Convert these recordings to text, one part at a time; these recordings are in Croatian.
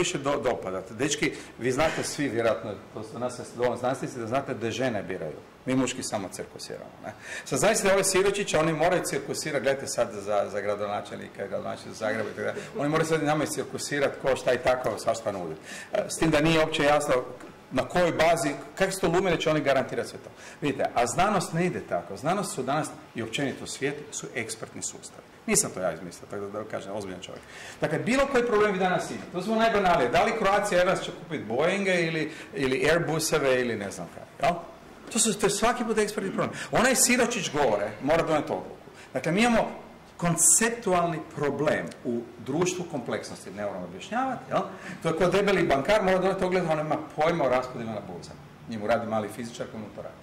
više do, dopadate. Dečki, vi znate svi, vjerojatno, to su nas dovoljno znanstvenici, da znate da žene biraju. Mi muški samo cirkusiramo. Ne? Sad zaista ove siročiće, oni moraju cirkusirati, gledajte sad za, za gradonačelnika, gradonačelnika Zagreba i tako Oni moraju sad nama cirkusirati ko šta i tako svašta nudi. E, s tim da nije uopće jasno na kojoj bazi, kakve su to lumene će oni garantirati sve to. Vidite, a znanost ne ide tako. Znanost su danas i općenito svijet su ekspertni sustavi. Nisam to ja izmislio, tako da, da kažem, ozbiljan čovjek. Dakle, bilo koji problem vi danas imate, to smo najbanalije. Da li Croatia Airlines će kupiti Boeinge ili, ili Airbuseve ili ne znam kaj. To, su, to je svaki put ekspertni problem. Onaj Siročić gore mora doneti odluku. Dakle, mi imamo konceptualni problem u društvu kompleksnosti, ne moramo objašnjavati, jel? To je kod debeli bankar, mora doneti ogled, on ima pojma o raspodjelu na burzama. Njemu radi mali fizičar koji to radi.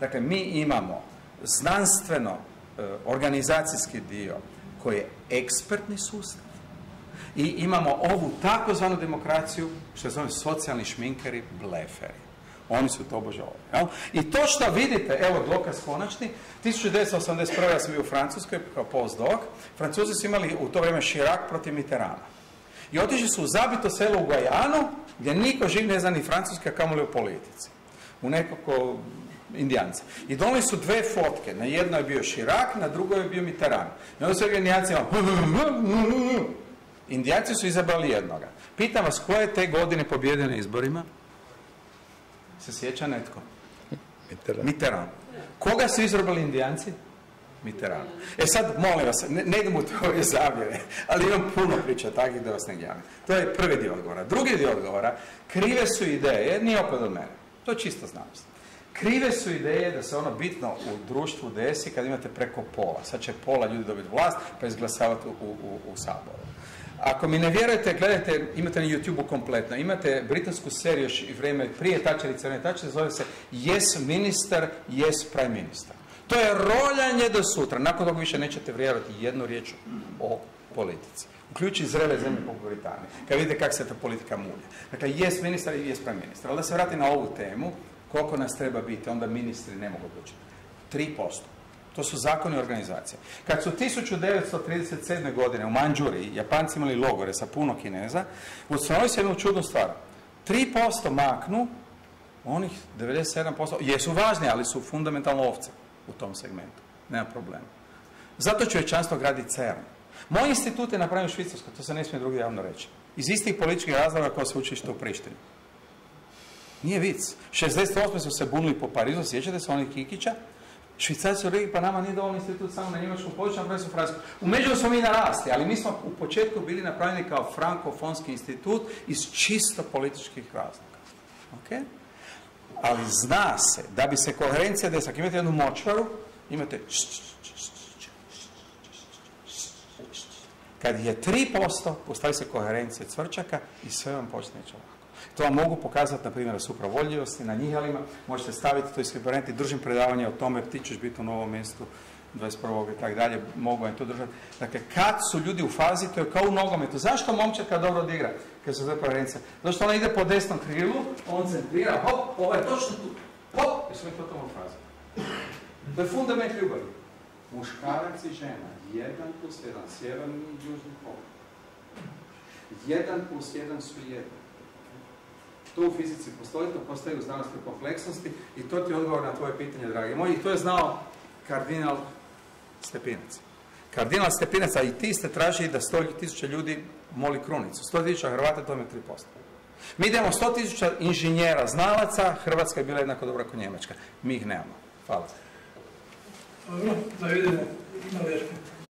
Dakle, mi imamo znanstveno e, organizacijski dio koji je ekspertni sustav i imamo ovu takozvanu demokraciju, što se zove socijalni šminkeri, bleferi. Oni su to obožavali. Jel? I to što vidite, evo dokaz konačni, 1981. ja sam bio u Francuskoj kao postdoc, Francuzi su imali u to vrijeme Širak protiv Mitterana. I otišli su u zabito selo u Gajanu, gdje niko živ ne zna ni Francuska, kamoli u politici. U nekako indijanca. I donali su dve fotke. Na jednoj je bio Širak, na drugoj je bio Mitterrand. I onda su indijanci Indijanci su izabrali jednoga. Pitam vas, koje te godine pobjede na izborima? Se sjeća netko? Mitterrand. Mitterrand. Koga su izabrali indijanci? Mitterrand. E sad, molim vas, ne, ne idemo u teorije zavjere, ali imam puno priča takvih da vas ne gnjavim. To je prvi dio odgovora. Drugi dio odgovora, krive su ideje, nije opet od mene. To je čisto znanost. Krive su ideje da se ono bitno u društvu desi kad imate preko pola. Sad će pola ljudi dobiti vlast pa izglasavati u, u, u saboru. Ako mi ne vjerujete, gledajte, imate na YouTube-u kompletno, imate britansku seriju još i vrijeme prije Tačerice, ne Tačerice, zove se Yes Minister, Yes Prime Minister. To je roljanje do sutra. Nakon toga više nećete vjerovati jednu riječ o politici. Uključi zrele zemlje po Britaniji. Kad vidite kako se ta politika mulja. Dakle, yes ministar i yes prime ministar. Ali da se vrati na ovu temu, koliko nas treba biti, onda ministri ne mogu odlučiti. 3%. To su zakoni organizacije. Kad su 1937. godine u Manđuri Japanci imali logore sa puno Kineza, ustanovili se jednu čudnu stvar. 3% maknu, onih 97% jesu važni, ali su fundamentalno ovce u tom segmentu. Nema problema. Zato čovječanstvo gradi CERN. Moj institut je napravio Švicarsko, to se ne smije drugi javno reći. Iz istih političkih razloga kao učište u Prištini. Nije vic. 68. su se bunili po Parizu, sjećate se onih Kikića? Švicarci su rekli, pa nama nije dovoljno institut samo na njemačkom području, napravili su francuskom. U među smo mi narasti, ali mi smo u početku bili napravljeni kao frankofonski institut iz čisto političkih razloga. Okay? Ali zna se, da bi se koherencija desila, ako imate jednu močvaru, imate kad je 3%, postavi se koherencija cvrčaka i sve vam počne ovako. To vam mogu pokazati na primjer supravoljivosti, na njihalima, možete staviti to iskripirenti, držim predavanje o tome, ti ćeš biti u novom mjestu 21. i tako dalje, mogu vam to držati. Dakle, kad su ljudi u fazi, to je kao u nogometu. Zašto momčaka dobro odigra kad se zove? Zato što ona ide po desnom krilu, on centrira, hop, ovo je točno tu, hop, i smo to totalno fazi. To je fundament ljubavi. Muškarac i žena, jedan plus jedan, sjeverni i južni pol. Jedan plus jedan su jedan. To u fizici postoji, to postoji u znanosti kompleksnosti i to ti je odgovor na tvoje pitanje, dragi moji. I to je znao kardinal Stepinac. Kardinal Stepinac, a i ti ste tražili da 100.000 ljudi moli krunicu. 100.000 Hrvata, to je 3%. Mi idemo 100.000 inženjera, znalaca, Hrvatska je bila jednako dobra kao Njemačka. Mi ih nemamo. Hvala. Dobro, da vidimo, ima